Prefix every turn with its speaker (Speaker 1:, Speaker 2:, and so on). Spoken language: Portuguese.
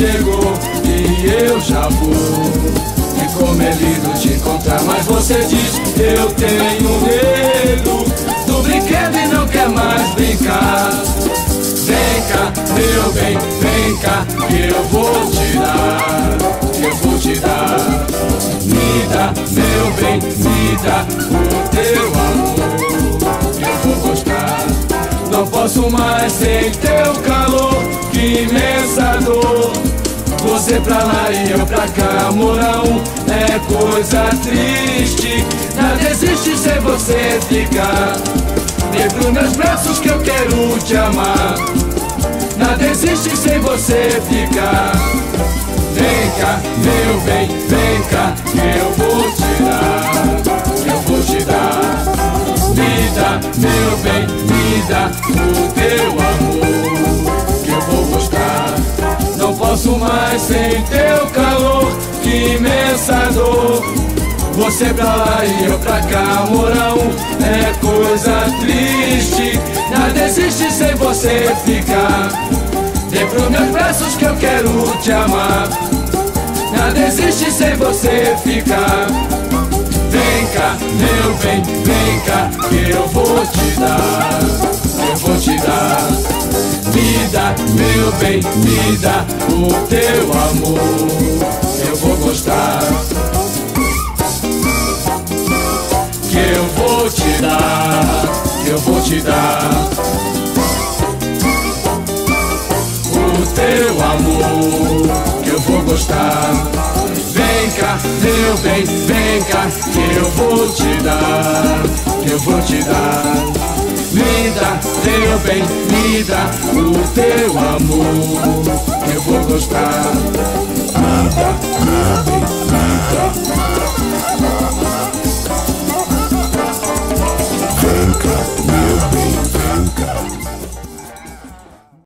Speaker 1: chegou e eu já vou. E como é lindo te encontrar, mas você diz: Eu tenho medo do brinquedo e não quer mais brincar. Vem cá, meu bem, vem cá, que eu vou te dar, eu vou te dar. Me dá, meu bem, me dá o teu amor, eu vou gostar. Não posso mais sem teu calor, que imensa dor. Você pra lá e eu pra cá, morão, é coisa triste. Nada existe sem você ficar. Pros meus braços que eu quero te amar. Nada existe sem você ficar. Vem cá, meu bem, vem cá, eu vou te dar. Eu vou te dar. Me dá, meu bem, me dá posso mais sem teu calor, que imensa dor. Você pra lá e eu pra cá, morão, é coisa triste. Nada existe sem você ficar. Vem pros meus braços que eu quero te amar. Nada existe sem você ficar. Vem cá, meu bem, vem cá, que eu vou te dar. Eu vou te dar. Meu bem, me dá o teu amor. Eu vou gostar. Que eu vou te dar, que eu vou te dar. O teu amor, que eu vou gostar. Vem cá, meu bem, vem cá, que eu vou te dar, que eu vou te dar. Dá, meu bem, me dá o teu amor, eu vou gostar.